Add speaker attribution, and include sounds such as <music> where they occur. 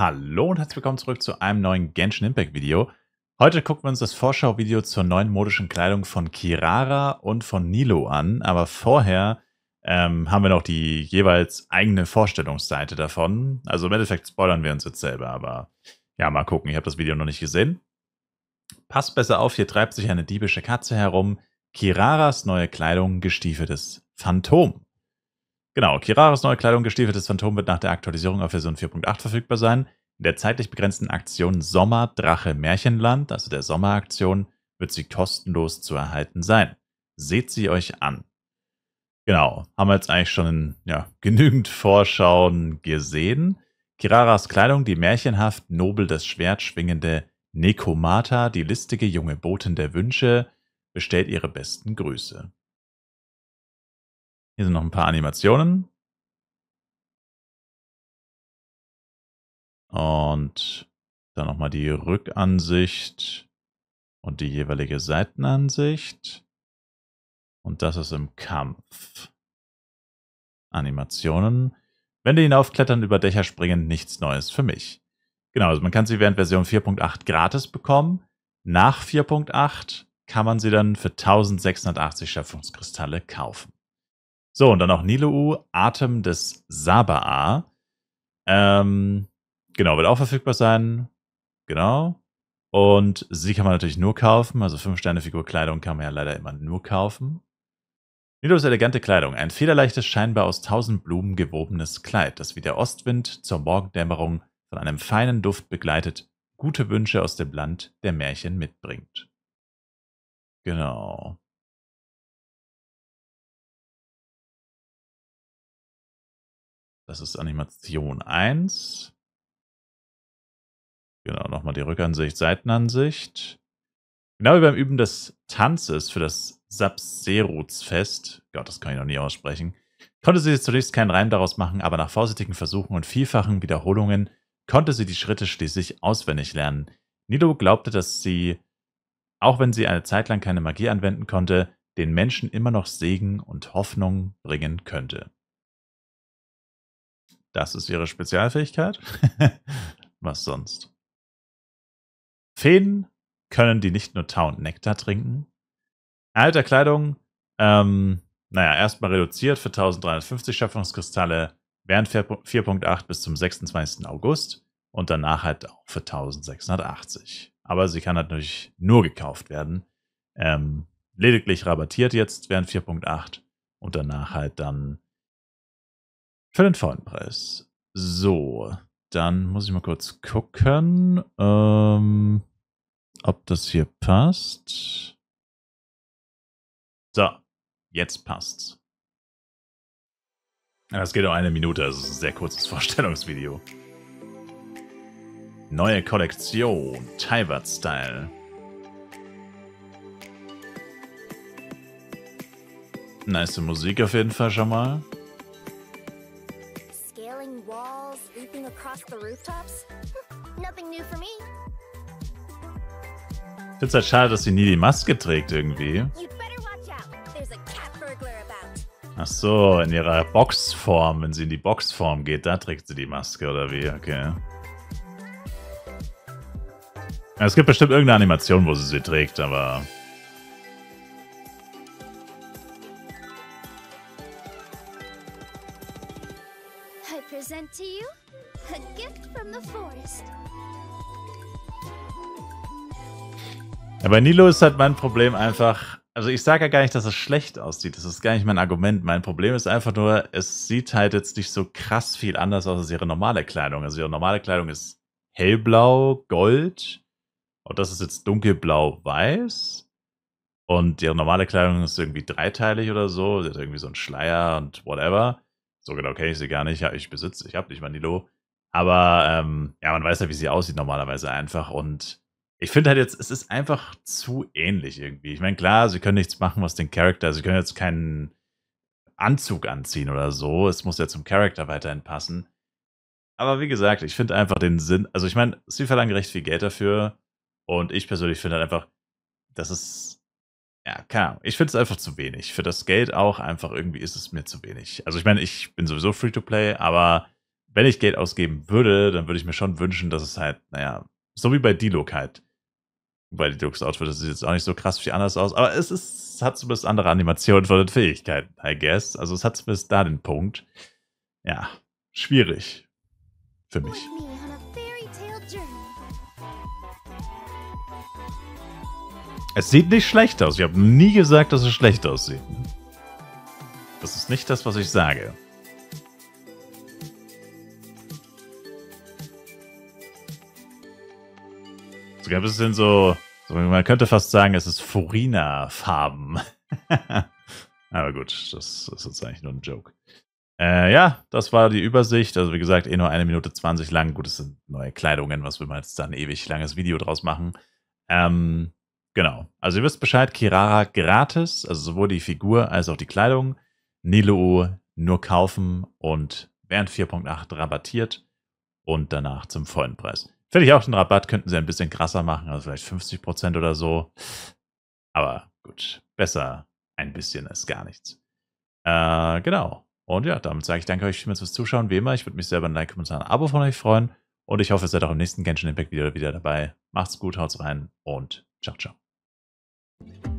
Speaker 1: Hallo und herzlich willkommen zurück zu einem neuen Genshin Impact Video. Heute gucken wir uns das Vorschauvideo zur neuen modischen Kleidung von Kirara und von Nilo an, aber vorher ähm, haben wir noch die jeweils eigene Vorstellungsseite davon. Also im Endeffekt spoilern wir uns jetzt selber, aber ja, mal gucken, ich habe das Video noch nicht gesehen. Passt besser auf, hier treibt sich eine diebische Katze herum. Kiraras neue Kleidung, gestiefeltes Phantom. Genau, Kiraras neue Kleidung Gestiefeltes Phantom wird nach der Aktualisierung auf Version 4.8 verfügbar sein. In der zeitlich begrenzten Aktion Sommer Drache Märchenland, also der Sommeraktion, wird sie kostenlos zu erhalten sein. Seht sie euch an. Genau, haben wir jetzt eigentlich schon ja, genügend Vorschauen gesehen. Kiraras Kleidung, die märchenhaft nobel das Schwert schwingende Nekomata, die listige junge Botin der Wünsche, bestellt ihre besten Grüße. Hier sind noch ein paar Animationen. Und dann nochmal die Rückansicht und die jeweilige Seitenansicht. Und das ist im Kampf. Animationen. Wände hinaufklettern, über Dächer springen, nichts Neues für mich. Genau, also man kann sie während Version 4.8 gratis bekommen. Nach 4.8 kann man sie dann für 1680 Schöpfungskristalle kaufen. So, und dann noch Nilou, Atem des Sabaa. Ähm, genau, wird auch verfügbar sein. Genau. Und sie kann man natürlich nur kaufen. Also 5-Sterne-Figur-Kleidung kann man ja leider immer nur kaufen. Nilous elegante Kleidung. Ein federleichtes, scheinbar aus tausend Blumen gewobenes Kleid, das wie der Ostwind zur Morgendämmerung von einem feinen Duft begleitet, gute Wünsche aus dem Land der Märchen mitbringt. Genau. Das ist Animation 1. Genau, nochmal die Rückansicht, Seitenansicht. Genau wie beim Üben des Tanzes für das Sapserutsfest, Gott, das kann ich noch nie aussprechen, konnte sie zunächst keinen Reim daraus machen, aber nach vorsichtigen Versuchen und vielfachen Wiederholungen konnte sie die Schritte schließlich auswendig lernen. Nido glaubte, dass sie, auch wenn sie eine Zeit lang keine Magie anwenden konnte, den Menschen immer noch Segen und Hoffnung bringen könnte. Das ist ihre Spezialfähigkeit. <laughs> Was sonst? Feen können die nicht nur Tau und Nektar trinken. Erhalt der Kleidung, ähm, naja, erstmal reduziert für 1350 Schöpfungskristalle während 4.8 bis zum 26. August und danach halt auch für 1680. Aber sie kann natürlich nur gekauft werden. Ähm, lediglich rabattiert jetzt während 4.8 und danach halt dann für den vollen Preis. So, dann muss ich mal kurz gucken, ähm, ob das hier passt. So, jetzt passt's. Das geht um eine Minute, also ist ein sehr kurzes <laughs> Vorstellungsvideo. Neue Kollektion, Taibat Style. Nice Musik auf jeden Fall schon mal. Across the rooftops? <laughs> Nothing new for me. Ich finde es halt schade, dass sie nie die Maske trägt irgendwie. Ach so, in ihrer Boxform, wenn sie in die Boxform geht, da trägt sie die Maske oder wie? Okay. Es gibt bestimmt irgendeine Animation, wo sie sie trägt, aber present to you a gift from the forest. Bei Nilo ist halt mein Problem einfach, also ich sage ja gar nicht, dass es schlecht aussieht. Das ist gar nicht mein Argument. Mein Problem ist einfach nur, es sieht halt jetzt nicht so krass viel anders aus als ihre normale Kleidung. Also ihre normale Kleidung ist hellblau, gold. Und das ist jetzt dunkelblau, weiß. Und ihre normale Kleidung ist irgendwie dreiteilig oder so. Sie hat irgendwie so einen Schleier und whatever. So genau kenne ich sie gar nicht. Ja, ich besitze, ich habe nicht Manilo. Aber ähm, ja, man weiß ja, wie sie aussieht normalerweise einfach. Und ich finde halt jetzt, es ist einfach zu ähnlich irgendwie. Ich meine, klar, sie können nichts machen, was den Charakter, sie können jetzt keinen Anzug anziehen oder so. Es muss ja zum Charakter weiterhin passen. Aber wie gesagt, ich finde einfach den Sinn, also ich meine, sie verlangen recht viel Geld dafür. Und ich persönlich finde halt einfach, das ist ja, keine Ahnung. Ich finde es einfach zu wenig. Für das Geld auch einfach irgendwie ist es mir zu wenig. Also ich meine, ich bin sowieso Free-to-Play, aber wenn ich Geld ausgeben würde, dann würde ich mir schon wünschen, dass es halt, naja, so wie bei D-Look halt. Bei D-Looks Outfit, das sieht jetzt auch nicht so krass viel anders aus, aber es ist, es hat zumindest andere Animationen von den Fähigkeiten, I guess. Also es hat zumindest da den Punkt. Ja, schwierig. Für mich. Es sieht nicht schlecht aus. Ich habe nie gesagt, dass es schlecht aussieht. Das ist nicht das, was ich sage. Sogar ein bisschen so, man könnte fast sagen, es ist Furina-Farben. <laughs> Aber gut, das, ist jetzt eigentlich nur ein Joke. Äh, ja, das war die Übersicht. Also wie gesagt, eh nur eine Minute 20 lang. Gut, es sind neue Kleidungen, was will man jetzt da ein ewig langes Video draus machen. Ähm, genau. Also ihr wisst Bescheid, Kirara gratis, also sowohl die Figur als auch die Kleidung. Nilo nur kaufen und während 4.8 rabattiert und danach zum vollen Preis. Finde ich auch den Rabatt, könnten sie ein bisschen krasser machen, also vielleicht 50% oder so. Aber gut, besser ein bisschen als gar nichts. Äh, genau. Und ja, damit sage ich danke euch vielmals fürs Zuschauen. Wie immer, ich würde mich selber ein Like, Kommentar, ein Abo von euch freuen. Und ich hoffe, ihr seid auch im nächsten Genshin Impact Video wieder dabei. Macht's gut, haut's rein und ciao, ciao.